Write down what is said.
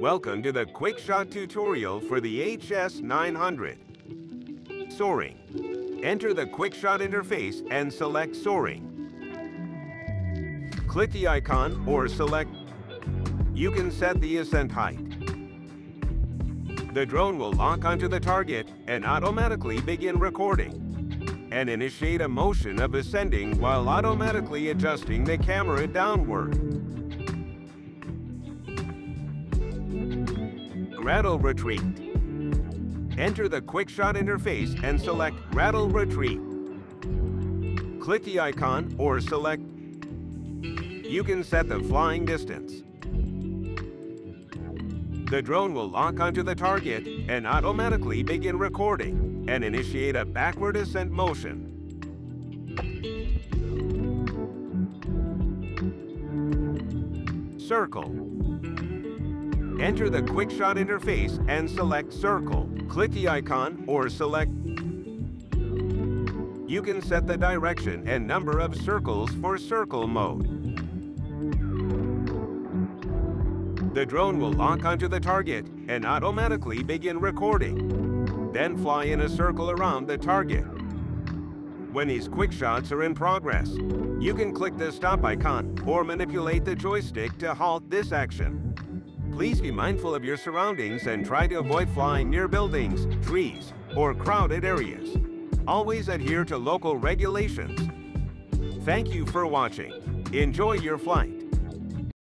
Welcome to the quick shot tutorial for the HS900. Soaring. Enter the quick shot interface and select soaring. Click the icon or select. You can set the ascent height. The drone will lock onto the target and automatically begin recording and initiate a motion of ascending while automatically adjusting the camera downward. Rattle Retreat. Enter the QuickShot interface and select Rattle Retreat. Click the icon or select. You can set the flying distance. The drone will lock onto the target and automatically begin recording and initiate a backward ascent motion. Circle. Enter the QuickShot interface and select Circle. Click the icon or select you can set the direction and number of circles for circle mode. The drone will lock onto the target and automatically begin recording. Then fly in a circle around the target. When these quick shots are in progress, you can click the stop icon or manipulate the joystick to halt this action. Please be mindful of your surroundings and try to avoid flying near buildings, trees, or crowded areas. Always adhere to local regulations. Thank you for watching. Enjoy your flight.